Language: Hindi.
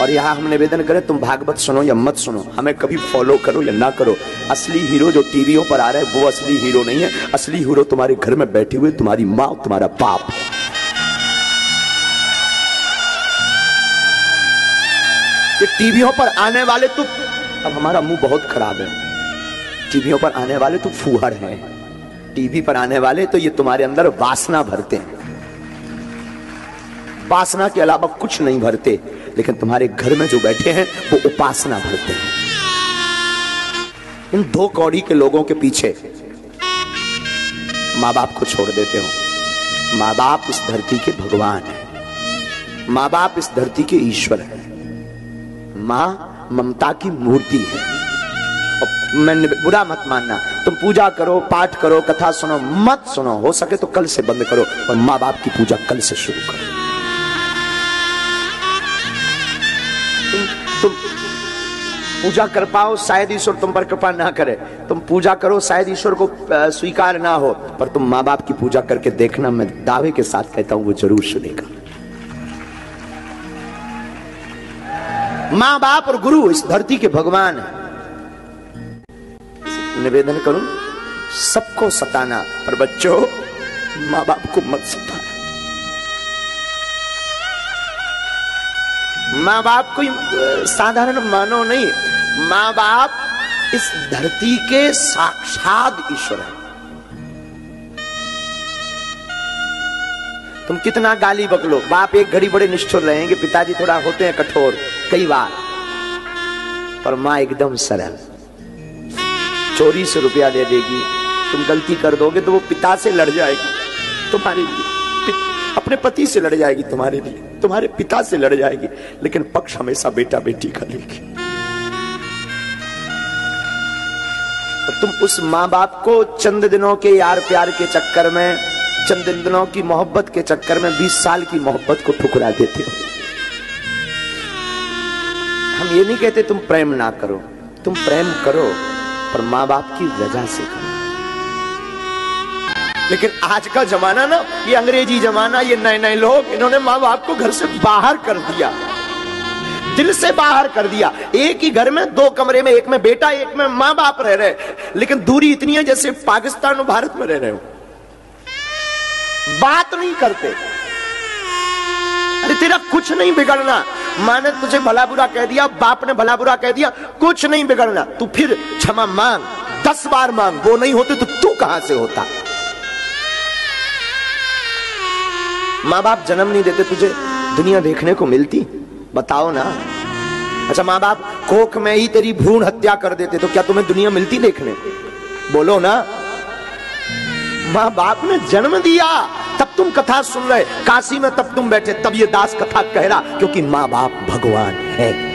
और यहाँ हम निवेदन करें, तुम भागवत सुनो या मत सुनो। हमें कभी फॉलो करो या ना करो। असली हीरो जो टीवियों पर आ रहे हैं, वो असली हीरो नहीं है। असली हीरो तुम्हारे घर में बैठे हुए, तुम्हारी माँ, तुम्हारा है ये टीवियों पर आने वाले तो अब हमारा मुँह बहुत खराब है। टीवियों पर आने वाले तो फूहड़ हैं। टीवी पर आने वाले तो ये तुम्हारे अंदर वासना भरते हैं। वासना के अलावा कुछ नहीं भरते। लेकिन तुम्हारे घर में जो बैठे हैं, वो उपासना भरते हैं। इन दो कौड़ी के लोगों के पीछे माँ बाप को छोड़ देते हो। माँ बाप इस धरती के भगवान है। माँ बाप इस धरती के ईश्वर है। माँ ममता की मूर्ति है। मैं बुरा मत मानना। तुम पूजा करो, पाठ करो, कथा सुनो, मत सुनो। हो सके तो कल से बंद करो और माँ बाप की पूजा कल से शुरू करो। तुम तुम पूजा कर पाओ, शायद ईश्वर तुम पर कृपा ना करे। तुम पूजा करो, शायद ईश्वर को स्वीकार ना हो, पर तुम माँ बाप की पूजा करके देखना, मैं दावे के साथ कहता हूँ, वो ज़रूर सुनेगा। माँ बाप और गुरु इस धरती के भगवान है। निवेदन करूँ, सबको सताना, पर बच्चों माँ बाप को मत सताना। माँ बाप कोई साधारण मानो नहीं। माँ बाप इस धरती के साक्षात ईश्वर है। तुम कितना गाली बकलो। बाप एक घड़ी बड़े निष्ठुर रहेंगे, पिताजी थोड़ा होते हैं कठोर, कई बार। पर माँ एकदम सरल। चोरी से रुपया दे देगी, तुम गलती कर दोगे तो वो पिता से लड़ जाएगी, तुम्हारे लिए। अपने पति से लड़ जाएगी तुम्हारे लिए। तुम्हारे पिता से लड़ जाएगी, लेकिन पक्ष हमेशा बेटा बेटी का लेगी और तुम उस माँ बाप को चंद दिनों के यार प्यार के चक्कर में, चंद दिनों की मोहब्बत के चक्कर में 20 साल की मोहब्बत को ठुकरा देते हो। हम ये नहीं कहते तुम प्रेम ना करो, तुम प्रेम करो, पर माँ बाप की रजा से करो। लेकिन आज का जमाना ना, ये अंग्रेज़ी जमाना, ये नए नए लोग, इन्होंने माँ बाप को घर से बाहर कर दिया। दिल से बाहर कर दिया। एक ही घर में, दो कमरे में, एक में बेटा, एक में माँ बाप रह रहे लेकिन दूरी इतनी है जैसे पाकिस्तान और भारत में रह रहे हो। बात नहीं करते। अरे तेरा कुछ नहीं बिगड़ना। माँ ने तुझे भला बुरा कह दिया, बाप ने भला बुरा कह दिया, कुछ नहीं बिगड़ना। तू फिर क्षमा मांग, दस बार मांग, वो नहीं होते तो तू कहाँ से होता? माँ बाप जन्म नहीं देते तुझे दुनिया देखने को मिलती? बताओ ना। अच्छा माँ बाप कोख में ही तेरी भ्रूण हत्या कर देते तो क्या तुम्हें दुनिया मिलती देखने? बोलो ना। माँ बाप ने जन्म दिया, तब तुम कथा सुन रहे। काशी में तब तुम बैठे, तब ये दास कथा कह रहा क्योंकि माँ बाप भगवान है।